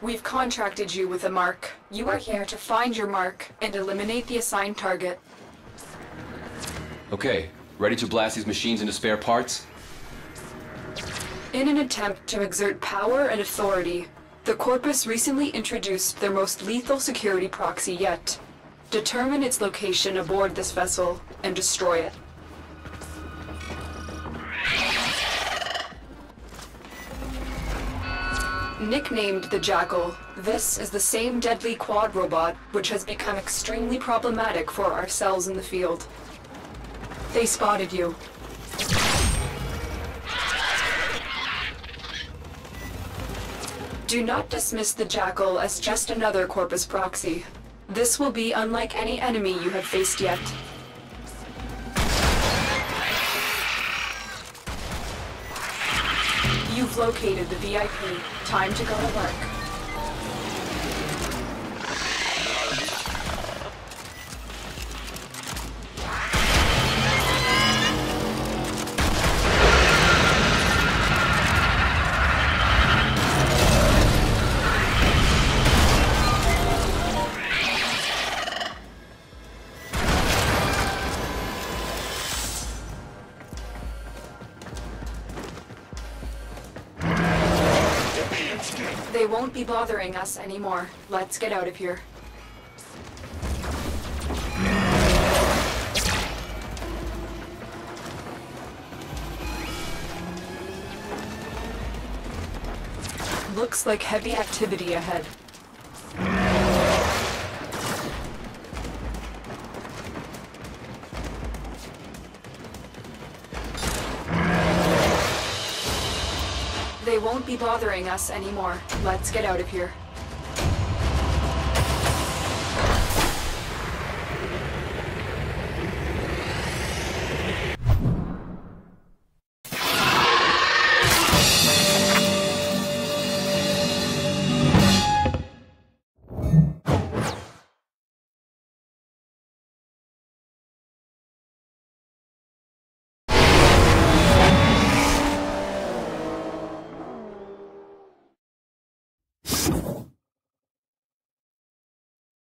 We've contracted you with a mark. You are here to find your mark and eliminate the assigned target. Okay, ready to blast these machines into spare parts? In an attempt to exert power and authority, the Corpus recently introduced their most lethal security proxy yet. Determine its location aboard this vessel and destroy it. Nicknamed the Jackal, this is the same deadly quad robot which has become extremely problematic for our cells in the field. They spotted you. Do not dismiss the Jackal as just another Corpus proxy. This will be unlike any enemy you have faced yet. Located the VIP. Time to go to work. They won't be bothering us anymore. Let's get out of here. Looks like heavy activity ahead. They won't be bothering us anymore. Let's get out of here.